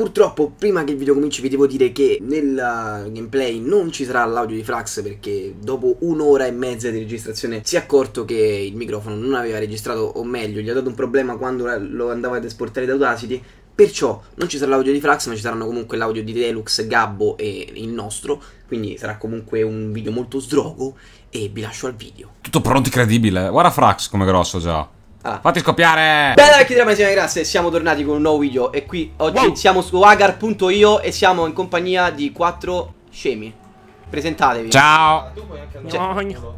Purtroppo, prima che il video cominci, vi devo dire che nel uh, gameplay non ci sarà l'audio di Frax perché dopo un'ora e mezza di registrazione si è accorto che il microfono non aveva registrato, o meglio, gli ha dato un problema quando lo andava ad esportare da Audacity. Perciò non ci sarà l'audio di Frax, ma ci saranno comunque l'audio di Deluxe, Gabbo e il nostro. Quindi sarà comunque un video molto sdrogo. E vi lascio al video. Tutto pronto, incredibile. Guarda Frax come grosso già. Ah. Fatti scoppiare! Bene vecchi della Massima grazie, siamo tornati con un nuovo video e qui oggi wow. siamo su agar.io e siamo in compagnia di quattro scemi. Presentatevi. Ciao!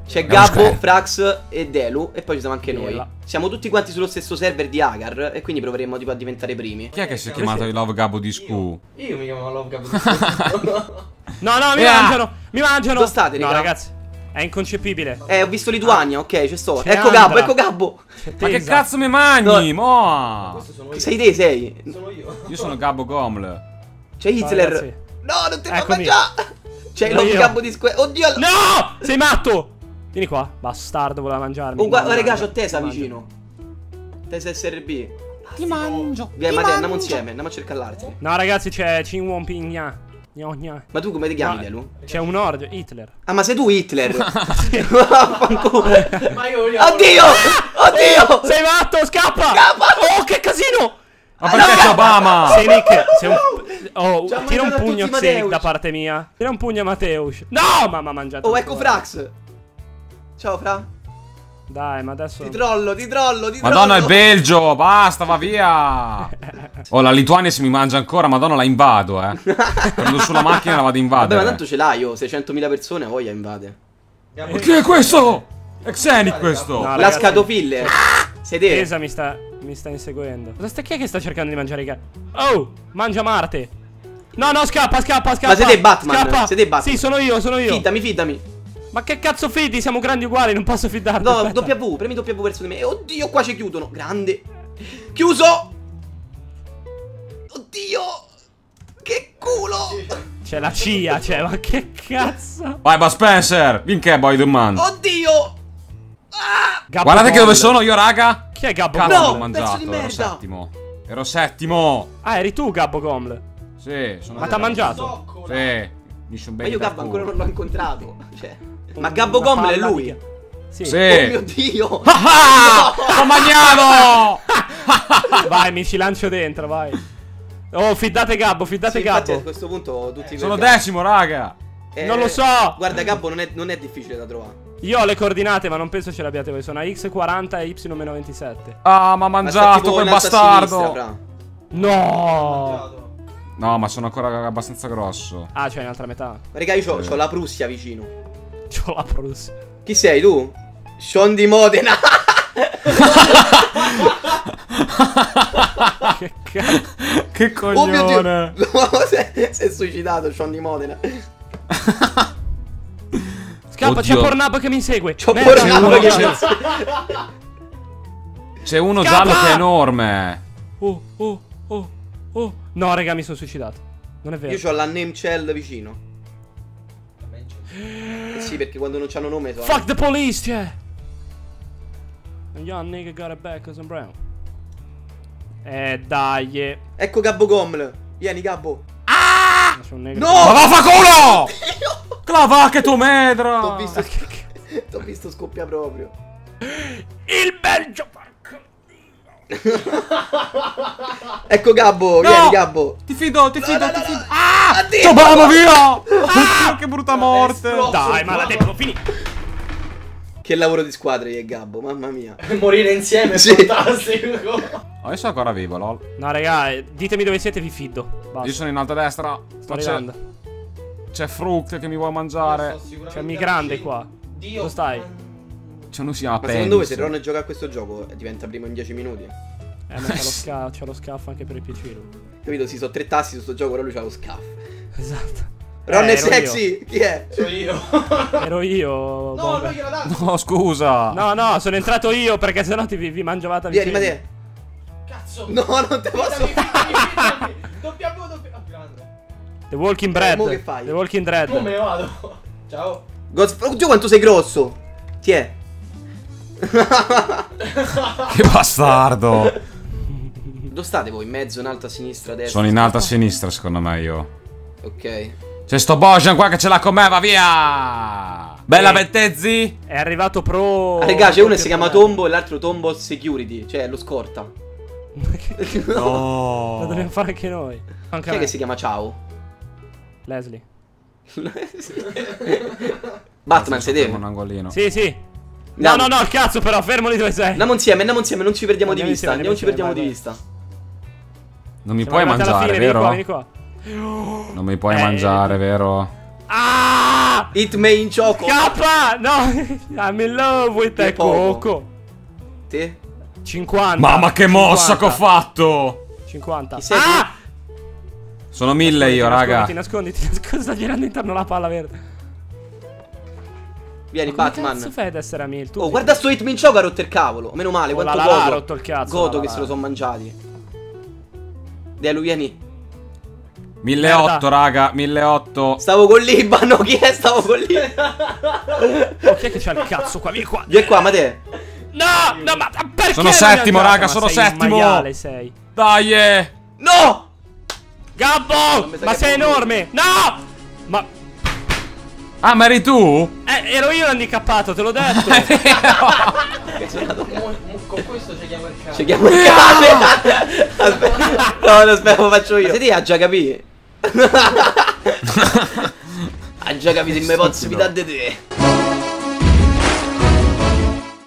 C'è Gabbo, Frax e Delu e poi ci siamo anche noi. Siamo tutti quanti sullo stesso server di Agar e quindi proveremo tipo a diventare primi. Chi è che si è chiamato il Love Gabbo di Scu? Io, io mi chiamo Love Gabbo di Scu. no, no, mi yeah. mangiano! Mi mangiano! Dove state, No, ragazzi. È inconcepibile. Eh, ho visto Lituania, ah. ok, ci sto. Ecco Andra. Gabbo, ecco Gabbo. Ma che cazzo mi mangi, no. mo? Che sei te, sei? Sono io. Io sono Gabbo Goml. C'è Hitler. No, non ti fa mangiare. C'è lo Gabbo di square. Oddio. No! Sei matto! Vieni qua, bastardo, voleva mangiarmi. Oh, guarda, raga, c'ho Tesa vicino. Tesa SRB. Ti mangio. Vieni, Matteo, andiamo insieme, andiamo a cercare l'arte. No, ragazzi, c'è Chin Won Gnogna. Ma tu come ti chiami, Delu? C'è un ordio, Hitler. Ah, ma sei tu Hitler? Vaffanculo. ma io voglio. Oddio! Oddio! Sei matto, scappa! Scappa! Oh, che casino! Ma perché c'è Obama? Sei Nick, sei un... Oh, tira un pugno Xenic da parte mia. Tira un pugno a Mateus. No, mamma ha mangiato. Oh, ecco Frax. Ciao, Fra. Dai, ma adesso. Ti trollo, ti trollo, ti Madonna, il Belgio, basta, va via. oh, la Lituania se mi mangia ancora, Madonna, la invado, eh. Prendo sulla macchina e la vado a invadere. Vabbè, ma tanto ce l'hai, io. 600.000 persone, voglia invade. Ma che è questo? È Xenic questo. No, la scatofiller. Sedere. Tesa mi sta, mi sta inseguendo. Cosa sta chi è che sta cercando di mangiare i cani? Oh, mangia Marte. No, no, scappa, scappa, scappa. Ma siete Batman? Scappa. Siete Batman? Sì, sono io, sono io. Fiddami, fiddami. Ma che cazzo fidi? Siamo grandi uguali, non posso fidarmi. No, aspetta. W, premi W verso di me. Oddio, qua ci chiudono. Grande. Chiuso. Oddio. Che culo. C'è la CIA, cioè, ma che cazzo? Vai, ma Spencer. Vinché, boy the man. Oddio. Ah. Guardate che dove sono io, raga. Chi è Gabbo Cazzo, no, l'ho mangiato. Ero settimo. Ero settimo. Ah, eri tu, Gabbo Gomle. Sì, sono Ma t'ha mangiato? Sì. Ma io Gabbo ancora non l'ho incontrato. Cioè. Ma Gabbo Gomble è lui? Sì. sì. Oh mio dio! Ah, ah! Ho mangiato! vai, mi ci lancio dentro, vai. Oh, fiddate Gabbo, fiddate sì, Gabbo. a questo punto tutti Sono decimo, raga. Eh, non lo so. Guarda, Gabbo non è, non è, difficile da trovare. Io ho le coordinate, ma non penso ce l'abbiate voi. Sono a X40 e Y-27. Ah, ma ha mangiato quel bastardo. Sinistra, no. No, ma sono ancora abbastanza grosso. Ah, c'è cioè un'altra metà. Raga, io ho, ho la Prussia vicino. C'ho la Prussia. Chi sei tu? Sean di Modena. che cazzo. Che coglione. Oh mio Dio. Si, è, si è suicidato Sean di Modena. Scappa, c'è Pornhub che mi insegue. C'ho Pornhub che mi insegue. C'è uno Scappa! giallo che è enorme. Oh, oh, oh, oh. No, raga, mi sono suicidato. Non è vero. Io ho la name cell vicino. Eh sì, perché quando non c'hanno nome sono. Fuck the police, cioè! A young nigga got a back cause I'm brown. Eh, dai. Ecco Gabbo Goml. Vieni, Gabbo. Ah! No! Ma vaffanculo! Clava che tu medra! T'ho visto, T'ho visto scoppia proprio. Il Belgio, ecco Gabbo, no! vieni Gabbo. Ti fido, ti fido, no, no, ti fido. Ah! Ciao, via! Ah, che brutta morte. Dai, maledetto, fini. Che lavoro di squadra io e Gabbo, mamma mia. Morire insieme è sì. fantastico. Oh, io sono ancora vivo, lol. No, raga, ditemi dove siete, vi fido. Basta. Io sono in alto a destra. Sto arrivando. C'è Fruct che mi vuole mangiare. C'è mi grande qua. Dio. Dove stai? C'è uno si chiama Ma secondo voi se Ron gioca a questo gioco diventa primo in 10 minuti? Eh, ma c'ha lo, sca lo anche per il PC Capito? Si sono tre tassi su sto gioco, però lui c'ha lo scaff. Esatto. Ron eh, è sexy! Io. Chi è? Sono io. ero io. No, non gliela dato. No, scusa. No, no, sono entrato io perché sennò ti vi, vi mangiavate vicino. Vieni, Matteo. Cazzo. No, non te posso. Dobbiamo, dobbiamo. Oh, grande. The Walking Bread. Eh, che fai? The Walking Dead. Come vado? Ciao. Ghost... Oddio quanto sei grosso. Ti è? che bastardo. Dove state voi? In mezzo, in alto, a sinistra, a destra? Sono in alto a sinistra, secondo me io. Ok. C'è sto Bojan qua che ce l'ha con me, va via! Bella Eh. Bettezzi? È arrivato pro. Ah, regà, c'è uno che si chiama Tombo e l'altro Tombo Security, cioè lo scorta. No. Lo dobbiamo fare anche noi. Chi Anche è me. che si chiama Ciao? Leslie. Batman, te? un angolino. Sì, sì. No, no, no, il cazzo, però, fermo lì dove sei. Andiamo insieme, andiamo insieme, non ci perdiamo di Andiamo vista. insieme, Andiamo, ci perdiamo di vista. Non mi puoi mangiare, fine, vero? Vieni qua, vieni qua. Non mi puoi Eh. mangiare, vero? Ah! Hit me in choco. Scappa! No! I'm in love with poco. coco. Te? 50. Mamma che mossa 50. che ho fatto! 50. Chi sei ah! Sono mille io, raga. Nasconditi, nasconditi. Sta girando intorno alla palla verde. Vieni, Come cazzo Batman. fai ad essere a mil? Tu Oh, sei- guarda sto Hit me in choco ha rotto il cavolo. Meno male, Oh, quanto la la godo. ha rotto il cazzo, Godo la la che la. se lo sono mangiati. Delu, vieni. 1008, raga, 1008. Stavo con l'Ibano, chi è? Stavo con l'Ibano. Oh, chi è che c'ha il cazzo qua? Vieni qua. Vieni qua, ma te. No! No, ma perché? Sono settimo, raga, sono settimo. maiale, sei. Dai! eh. No! Gabbo! Ma sei enorme! No! Ma. Ah, ma eri tu? Eh, ero io l'handicappato, te l'ho detto. Mo- Con questo ci chiamo il cane. Ci chiamo il cane. Aspetta. No, no, aspetta, lo faccio io. Ma sei te ha già capito. ha già capito il mio dà di te.